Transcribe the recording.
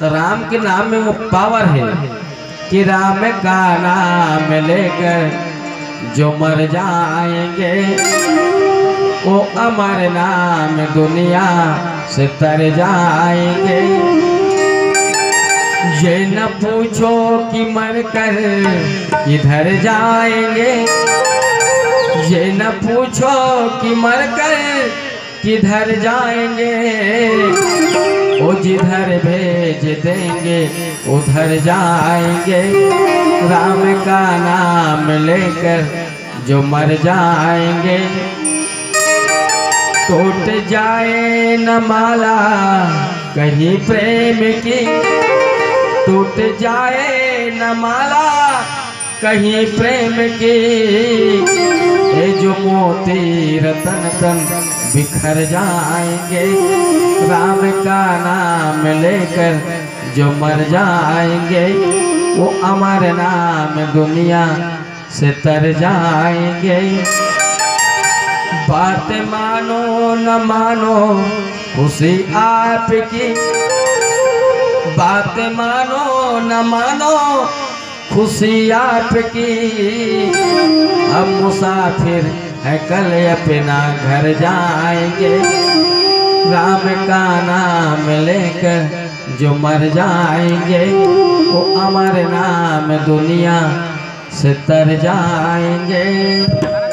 तो राम के नाम में वो पावर है कि राम का नाम लेकर जो मर जाएँगे, वो अमर नाम दुनिया से तर जाएँगे। ये न पूछो कि मर कर किधर जाएँगे, ये न पूछो कि मर कर किधर जाएँगे। जिधर भेज देंगे, उधर जाएँगे। राम का नाम लेकर जो मर जाएँगे। टूट जाए न माला, कहीं प्रेम की। टूट जाए न माला, कहीं प्रेम की। ये जो मोती रतन तन बिखर जाएँगे। नाम लेकर जो मर जाएँगे, वो अमर नाम दुनिया से तर जाएँगे। बात मानो न मानो खुशी आपकी बात मानो न मानो, खुशी आपकी हम मुसाफिर है कल अपना घर जाएँगे। राम का नाम लेकर जो मर जाएँगे वो अमर नाम दुनिया से तर जाएँगे।